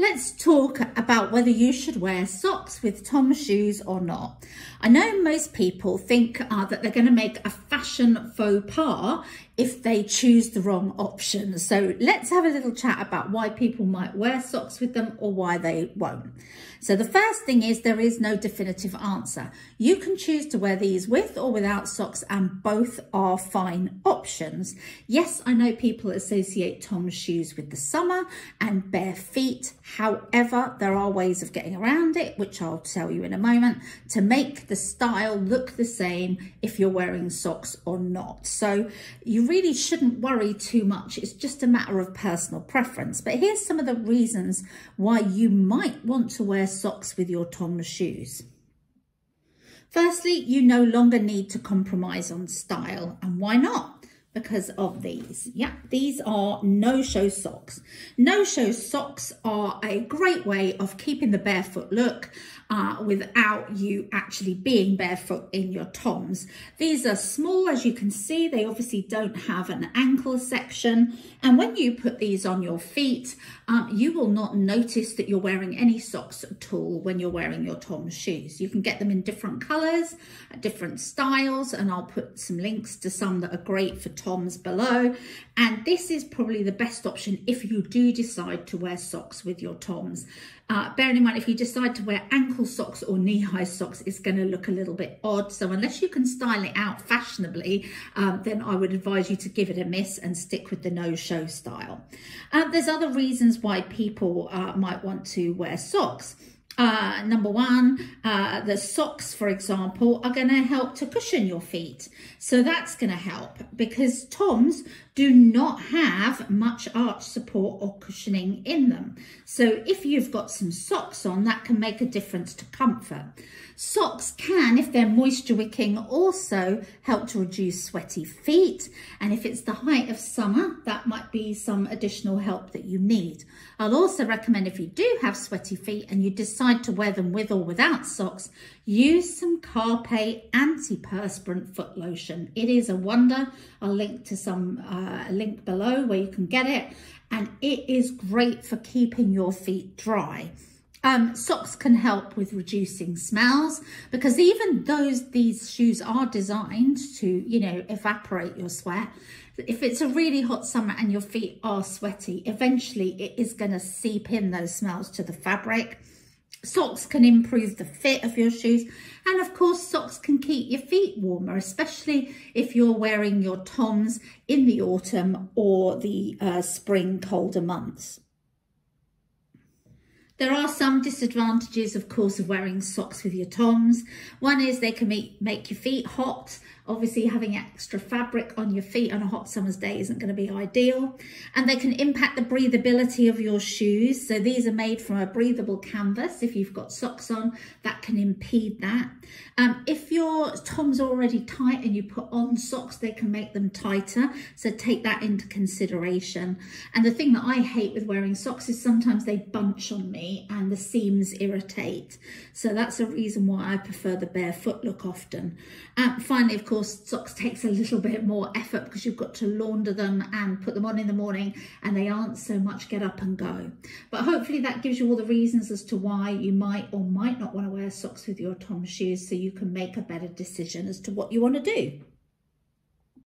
Let's talk about whether you should wear socks with Tom shoes or not. I know most people think uh, that they're going to make a fashion faux pas if they choose the wrong option. So let's have a little chat about why people might wear socks with them or why they won't. So the first thing is there is no definitive answer. You can choose to wear these with or without socks and both are fine options. Yes, I know people associate Toms shoes with the summer and bare feet. However, there are ways of getting around it, which I'll tell you in a moment, to make the style look the same if you're wearing socks or not. So you really shouldn't worry too much. It's just a matter of personal preference. But here's some of the reasons why you might want to wear socks with your Tom shoes. Firstly, you no longer need to compromise on style. And why not? Because of these. Yeah, these are no-show socks. No-show socks are a great way of keeping the barefoot look uh, without you actually being barefoot in your Toms. These are small, as you can see. They obviously don't have an ankle section. And when you put these on your feet, um, you will not notice that you're wearing any socks at all when you're wearing your Toms shoes. You can get them in different colours, different styles, and I'll put some links to some that are great for Toms below. And this is probably the best option if you do decide to wear socks with your Toms. Uh, bearing in mind, if you decide to wear ankle socks or knee-high socks, it's going to look a little bit odd. So unless you can style it out fashionably, um, then I would advise you to give it a miss and stick with the no-show style. Uh, there's other reasons why people uh, might want to wear socks. Uh, number one, uh, the socks, for example, are going to help to cushion your feet. So that's going to help because Toms do not have much arch support or cushioning in them. So if you've got some socks on, that can make a difference to comfort. Socks can, if they're moisture wicking, also help to reduce sweaty feet. And if it's the height of summer, that might be some additional help that you need. I'll also recommend if you do have sweaty feet and you decide to wear them with or without socks, use some Carpe antiperspirant foot lotion. It is a wonder. I'll link to some uh, link below where you can get it. And it is great for keeping your feet dry. Um, socks can help with reducing smells because even though these shoes are designed to, you know, evaporate your sweat, if it's a really hot summer and your feet are sweaty, eventually it is going to seep in those smells to the fabric. Socks can improve the fit of your shoes. And of course, socks can keep your feet warmer, especially if you're wearing your Toms in the autumn or the uh, spring colder months. There are some disadvantages, of course, of wearing socks with your Toms. One is they can make, make your feet hot. Obviously, having extra fabric on your feet on a hot summer's day isn't going to be ideal. And they can impact the breathability of your shoes. So these are made from a breathable canvas. If you've got socks on, that can impede that. Um, if your Toms are already tight and you put on socks, they can make them tighter. So take that into consideration. And the thing that I hate with wearing socks is sometimes they bunch on me and the seams irritate. So that's a reason why I prefer the barefoot look often. Um, finally, of course, socks takes a little bit more effort because you've got to launder them and put them on in the morning and they aren't so much get up and go. But hopefully that gives you all the reasons as to why you might or might not want to wear socks with your Tom shoes so you can make a better decision as to what you want to do.